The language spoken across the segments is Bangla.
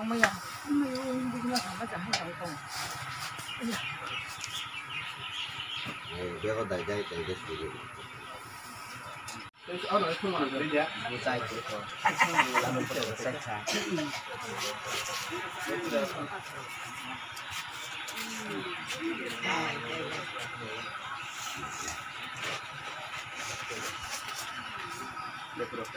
ตรงไหมอ่ะไม่รู้ดูนะผมว่าจะให้เราตรงเดี๋ยวก็ได้ใจใจก็สิเอาหน่อยขึ้นมาหน่อยเดี๋ยวไม่ใช่ตัวเราไม่เจอเส้นชาเดี๋ยวเราไป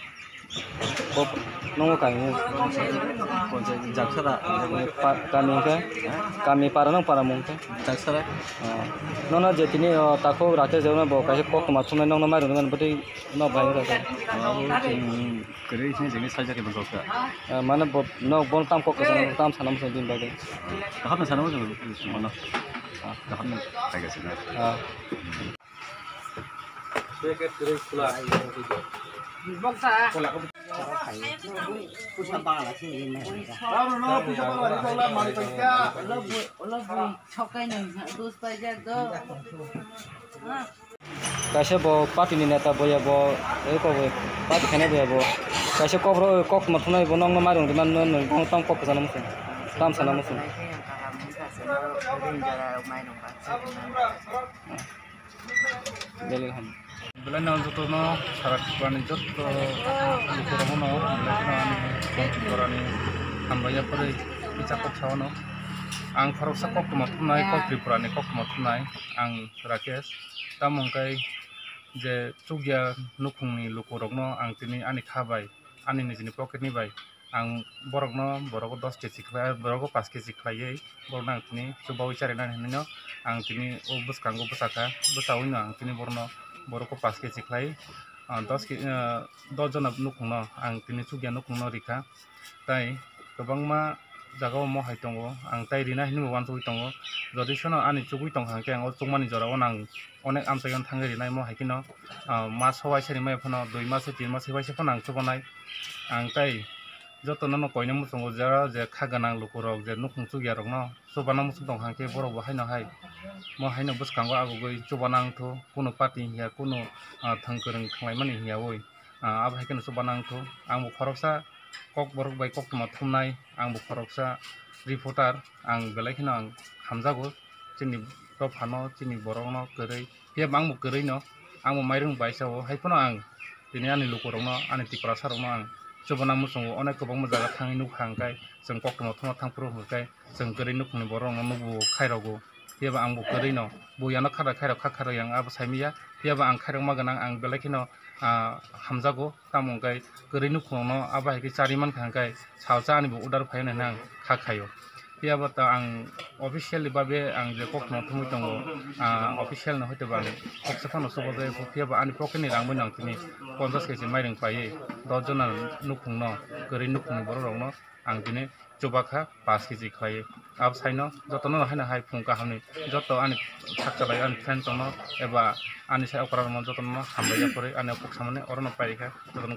न'आव गायनो जागसारा ગામી ગામી પારાનો પારામું જાગસારા ન ન જેતીની તાકો રાતે જવને બકાશે કોક માથુને ન ન મારું મને બધી ન ભાઈ રહે કરે છે જેને સાજા કે બકાશે મને ન બોલ તામ કોક સાનમ તામ સાનમ સે દિન બાગે હામ સાનમ સે મને હામ આગે છે ના હા એક એક કરે ખુલા આઈ কাইছে ব পাতি নি নেতা বয়াব এই কব পাতি খেনে বয়াব কাইছে কবর কক মতন বনং মারুং দিমান ন ন গং তাম কক জানম কেন তাম সানম কেন দেলি হাম বেলাই নাও যত ন সারা কুকুরানি যত কুকুরমন আমি কুকুরানি হামবাইয়া পরে বিচার কথাওনো आं खरसा कक्टमा थुनाय कक्रिपुरानि कक्टमा थुनाय आं राकेश दा मंकाय जे चुगिया नुखुंनि लुकुरकनो आं दिनै आंनि खाबाय आंनि निजिनि पकेटनिबाय आं बरकनो बरकखौ दस केजि खालाय बरकखौ पास केजि खालायै बरनो आं दिनै जौबावै सारायनानै होनायनो आं दिनै बुसखांगौ बुसाखा बुसावैनो आं दिनै बरनो बर'को पास केजिखौलाय दस के दसजना नुखुंनो आं दिनै सुगिया नुखुंनो रिखा তাই गोबां मा জাগাও ম হাই তঙ্গ আং তাই রিনা হিনি ওয়ান চুই তঙ্গ যদি সন আনি চুগুই তং হাঙ্কে আং চুকমানি জরাও আং অনেক আমসাইন থাঙ্গে রিনাই ম হাইকিন মাস হওয়াই সেরিমাই ফোন দুই মাসে তিন মাস হওয়াই সে ফোন আং চুকনাই আং তাই हायनो बुसकांगो आगुगै चुबानां थु कुनु पार्टी हिया कुनु थांगोरों थांलायमानि हिया वय आब हायकिनो चुबानां थु आंबो खरकसा kok borok bai kok tuma thumnai ang bo khoroksa reporter ang belai ang hamjago chini to phano chini borok no koroi pia bang mo koroi no ang mo mairung bai sao hai phono ang tini ani lukorok no ani tipra sarok no ang chobana musongo onek kobang mo jaga thangi nuk जबना मोसौ अनेक गोबां मोजाङा थाङै नुखांखाय जों कक्टमाव थमा थांफोर होखाय जों गोरै नुखुंनि बरं नबो खायरावगौ हेबा आंबो गोरैन' बयानो खारा खायराव खाखारो आं आबो साइमिया हेबा आं खायराव मागोन आं आं बेलाखिनो हामजागौ तामुंखाय गोरै नुखुंनो आबाहायखै चारिमान खांखाय सावजा आंनिबो अर्डार फायनो आं खाखायो गैयाबाथ' आं अफिसियेलिबाबो आं जे ककनाव थुमै दङ अफिसियेलनो हयतोबा आं खबसे फानाव सबा जायो गैयाबा आंनि पकेटनि रांबो आं दिनै पन्सास केजि माइरं पायो दसजना नुखुंनो गोरै नुखुंनो बर' रावनो आं दिनै जबाखा पाँच केजि खायो अब साइनो जतन हाइन हाय फुं गाहामनि जत आंनि थाक्का लायो आंनि फ्रेन्ड दङ एबा आंनि सायाव अकरार मन जतन हामबाय जाफोरै आंनि पक्सा माने अरन पायखा जतन